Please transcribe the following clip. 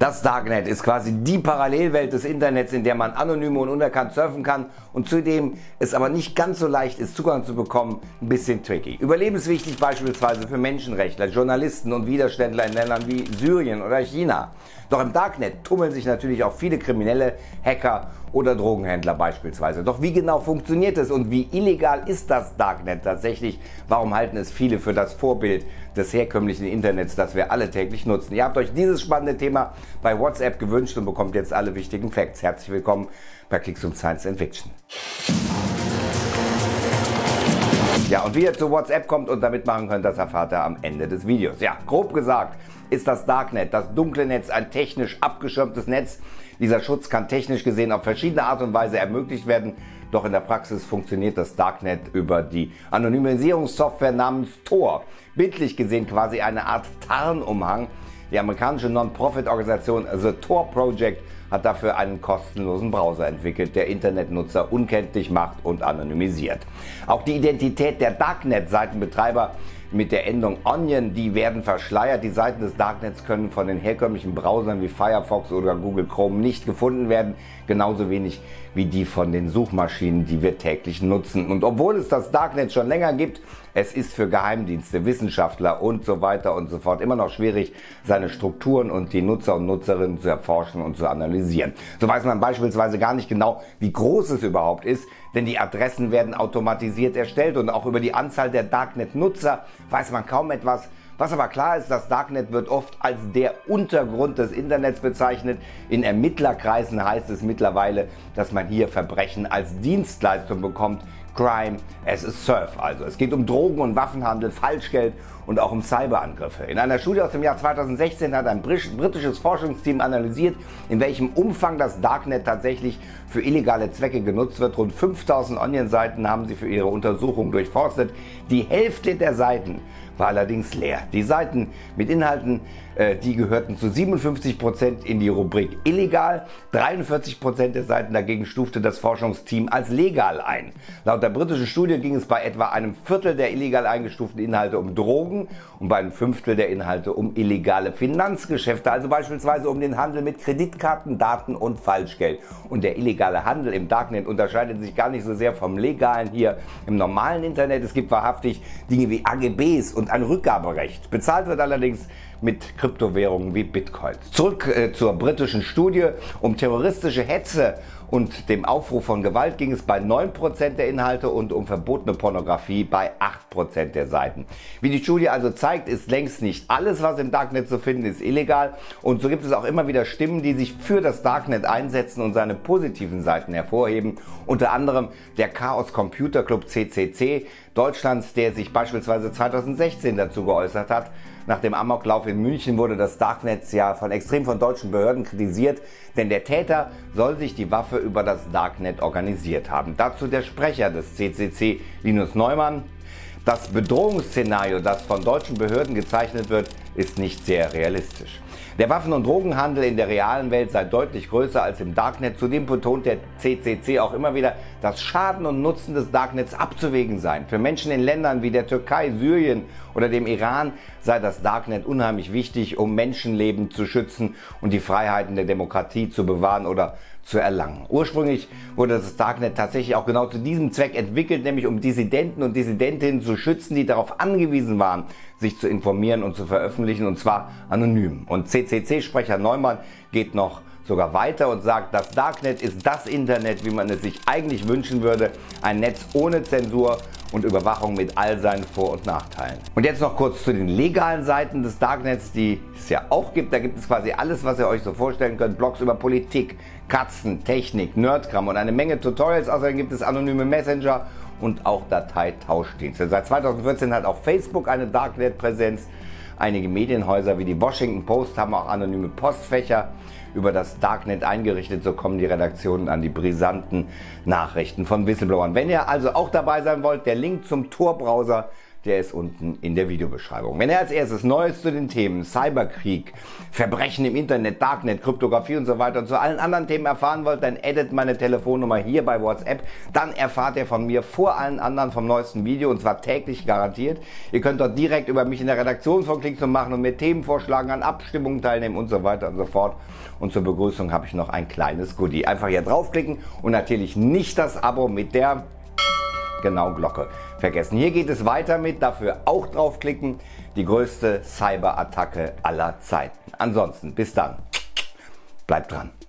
Das Darknet ist quasi die Parallelwelt des Internets, in der man anonym und unerkannt surfen kann und zudem es aber nicht ganz so leicht ist, Zugang zu bekommen, ein bisschen tricky. Überlebenswichtig beispielsweise für Menschenrechtler, Journalisten und Widerständler in Ländern wie Syrien oder China. Doch im Darknet tummeln sich natürlich auch viele Kriminelle, Hacker oder Drogenhändler beispielsweise. Doch wie genau funktioniert es und wie illegal ist das Darknet tatsächlich? Warum halten es viele für das Vorbild des herkömmlichen Internets, das wir alle täglich nutzen? Ihr habt euch dieses spannende Thema bei WhatsApp gewünscht und bekommt jetzt alle wichtigen Facts. Herzlich willkommen bei Klicks und Science and Fiction. Ja, und wie ihr zu WhatsApp kommt und damit machen könnt, das erfahrt ihr am Ende des Videos. Ja, grob gesagt ist das Darknet, das dunkle Netz, ein technisch abgeschirmtes Netz. Dieser Schutz kann technisch gesehen auf verschiedene Art und Weise ermöglicht werden. Doch in der Praxis funktioniert das Darknet über die Anonymisierungssoftware namens Tor. Bildlich gesehen quasi eine Art Tarnumhang. Die amerikanische Non-Profit-Organisation The Tor Project hat dafür einen kostenlosen Browser entwickelt, der Internetnutzer unkenntlich macht und anonymisiert. Auch die Identität der Darknet-Seitenbetreiber mit der Endung Onion, die werden verschleiert. Die Seiten des Darknets können von den herkömmlichen Browsern wie Firefox oder Google Chrome nicht gefunden werden, genauso wenig wie die von den Suchmaschinen, die wir täglich nutzen. Und obwohl es das Darknet schon länger gibt, es ist für Geheimdienste, Wissenschaftler und so weiter und so fort immer noch schwierig, seine Strukturen und die Nutzer und Nutzerinnen zu erforschen und zu analysieren. So weiß man beispielsweise gar nicht genau, wie groß es überhaupt ist, denn die Adressen werden automatisiert erstellt und auch über die Anzahl der Darknet-Nutzer weiß man kaum etwas. Was aber klar ist, das Darknet wird oft als der Untergrund des Internets bezeichnet. In Ermittlerkreisen heißt es mittlerweile, dass man hier Verbrechen als Dienstleistung bekommt, Crime as a Surf. Also es geht um Drogen- und Waffenhandel, Falschgeld und auch um Cyberangriffe. In einer Studie aus dem Jahr 2016 hat ein britisches Forschungsteam analysiert, in welchem Umfang das Darknet tatsächlich für illegale Zwecke genutzt wird. Rund 5000 Onion-Seiten haben sie für ihre Untersuchung durchforstet. Die Hälfte der Seiten war allerdings leer. Die Seiten mit Inhalten, äh, die gehörten zu 57% in die Rubrik illegal. 43% der Seiten dagegen stufte das Forschungsteam als legal ein. Laut der britischen Studie ging es bei etwa einem Viertel der illegal eingestuften Inhalte um Drogen und bei einem Fünftel der Inhalte um illegale Finanzgeschäfte, also beispielsweise um den Handel mit Kreditkarten, Daten und Falschgeld. Und der illegale Handel im Darknet unterscheidet sich gar nicht so sehr vom legalen hier im normalen Internet. Es gibt wahrhaftig Dinge wie AGBs und ein Rückgaberecht. Bezahlt wird allerdings mit Kryptowährungen wie Bitcoins. Zurück äh, zur britischen Studie. Um terroristische Hetze und dem Aufruf von Gewalt ging es bei 9% der Inhalte und um verbotene Pornografie bei 8% der Seiten. Wie die Studie also zeigt, ist längst nicht alles, was im Darknet zu finden ist, illegal. Und so gibt es auch immer wieder Stimmen, die sich für das Darknet einsetzen und seine positiven Seiten hervorheben. Unter anderem der Chaos Computer Club CCC Deutschlands, der sich beispielsweise 2016 dazu geäußert hat, nach dem Amoklauf in München wurde das Darknet ja von extrem von deutschen Behörden kritisiert, denn der Täter soll sich die Waffe über das Darknet organisiert haben. Dazu der Sprecher des CCC, Linus Neumann. Das Bedrohungsszenario, das von deutschen Behörden gezeichnet wird, ist nicht sehr realistisch. Der Waffen- und Drogenhandel in der realen Welt sei deutlich größer als im Darknet. Zudem betont der CCC auch immer wieder, dass Schaden und Nutzen des Darknets abzuwägen seien. Für Menschen in Ländern wie der Türkei, Syrien oder dem Iran sei das Darknet unheimlich wichtig, um Menschenleben zu schützen und die Freiheiten der Demokratie zu bewahren oder zu erlangen. Ursprünglich wurde das Darknet tatsächlich auch genau zu diesem Zweck entwickelt, nämlich um Dissidenten und Dissidentinnen zu schützen, die darauf angewiesen waren, sich zu informieren und zu veröffentlichen, und zwar anonym. Und CCC-Sprecher Neumann geht noch sogar weiter und sagt, das Darknet ist das Internet, wie man es sich eigentlich wünschen würde. Ein Netz ohne Zensur und Überwachung mit all seinen Vor- und Nachteilen. Und jetzt noch kurz zu den legalen Seiten des Darknets, die es ja auch gibt. Da gibt es quasi alles, was ihr euch so vorstellen könnt. Blogs über Politik, Katzen, Technik, Nerdkram und eine Menge Tutorials. Außerdem gibt es anonyme Messenger und auch Dateitauschdienste. Seit 2014 hat auch Facebook eine Darknet-Präsenz. Einige Medienhäuser wie die Washington Post haben auch anonyme Postfächer über das Darknet eingerichtet. So kommen die Redaktionen an die brisanten Nachrichten von Whistleblowern. Wenn ihr also auch dabei sein wollt, der Link zum Tor-Browser der ist unten in der Videobeschreibung. Wenn ihr als erstes Neues zu den Themen Cyberkrieg, Verbrechen im Internet, Darknet, Kryptographie und so weiter und zu allen anderen Themen erfahren wollt, dann addet meine Telefonnummer hier bei WhatsApp. Dann erfahrt ihr von mir vor allen anderen vom neuesten Video und zwar täglich garantiert. Ihr könnt dort direkt über mich in der Redaktion von Klick machen und mir Themen vorschlagen, an Abstimmungen teilnehmen und so weiter und so fort. Und zur Begrüßung habe ich noch ein kleines Goodie. Einfach hier draufklicken und natürlich nicht das Abo mit der genau Glocke vergessen. Hier geht es weiter mit, dafür auch draufklicken, die größte Cyberattacke aller Zeiten. Ansonsten, bis dann. Bleibt dran.